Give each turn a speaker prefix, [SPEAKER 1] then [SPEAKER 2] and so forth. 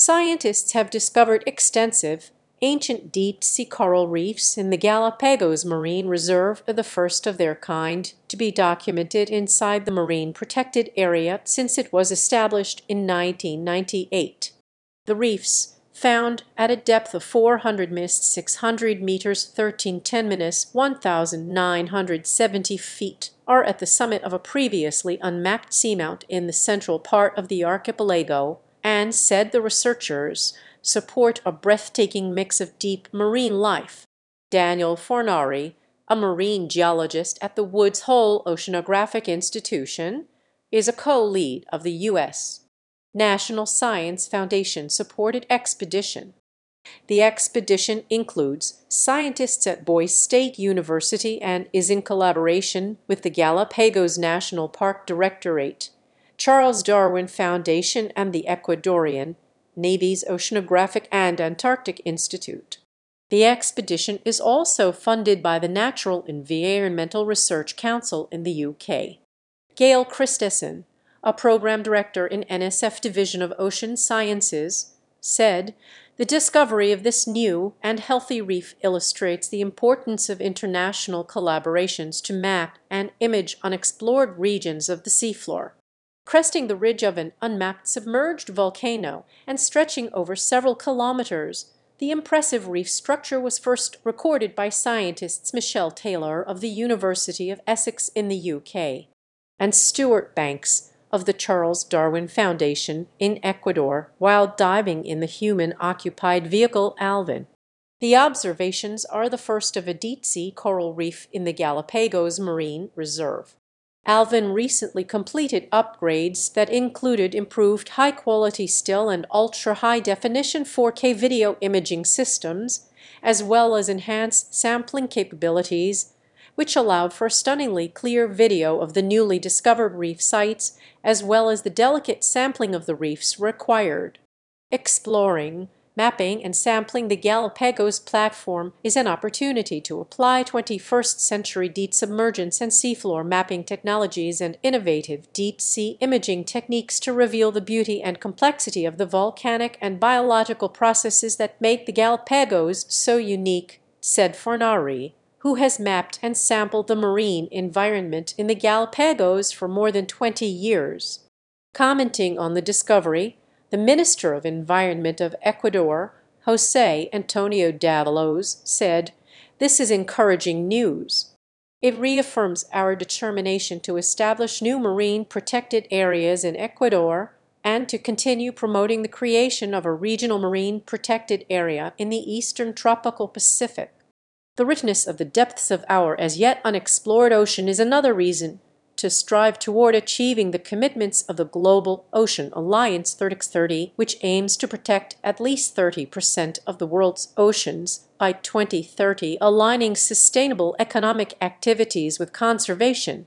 [SPEAKER 1] Scientists have discovered extensive, ancient deep sea coral reefs in the Galapagos Marine Reserve, the first of their kind to be documented inside the Marine Protected Area since it was established in 1998. The reefs, found at a depth of 400 600 meters 1310 1970 feet, are at the summit of a previously unmapped seamount in the central part of the archipelago and, said the researchers, support a breathtaking mix of deep marine life. Daniel Fornari, a marine geologist at the Woods Hole Oceanographic Institution, is a co-lead of the U.S. National Science Foundation supported expedition. The expedition includes scientists at Boise State University and is in collaboration with the Galapagos National Park Directorate Charles Darwin Foundation and the Ecuadorian, Navy's Oceanographic and Antarctic Institute. The expedition is also funded by the Natural Environmental Research Council in the UK. Gail Christeson, a program director in NSF Division of Ocean Sciences, said, The discovery of this new and healthy reef illustrates the importance of international collaborations to map and image unexplored regions of the seafloor cresting the ridge of an unmapped submerged volcano and stretching over several kilometers, the impressive reef structure was first recorded by scientists Michelle Taylor of the University of Essex in the UK and Stuart Banks of the Charles Darwin Foundation in Ecuador while diving in the human-occupied vehicle Alvin. The observations are the first of a deep-sea coral reef in the Galapagos Marine Reserve. Alvin recently completed upgrades that included improved high-quality still and ultra-high-definition 4K video imaging systems, as well as enhanced sampling capabilities, which allowed for stunningly clear video of the newly discovered reef sites, as well as the delicate sampling of the reefs required. Exploring Mapping and sampling the Galapagos platform is an opportunity to apply 21st century deep submergence and seafloor mapping technologies and innovative deep-sea imaging techniques to reveal the beauty and complexity of the volcanic and biological processes that make the Galapagos so unique, said Fornari, who has mapped and sampled the marine environment in the Galapagos for more than 20 years. Commenting on the discovery, the Minister of Environment of Ecuador, José Antonio Davalos, said, This is encouraging news. It reaffirms our determination to establish new marine protected areas in Ecuador and to continue promoting the creation of a regional marine protected area in the eastern tropical Pacific. The richness of the depths of our as yet unexplored ocean is another reason to strive toward achieving the commitments of the Global Ocean Alliance 30x30, which aims to protect at least 30% of the world's oceans by 2030, aligning sustainable economic activities with conservation.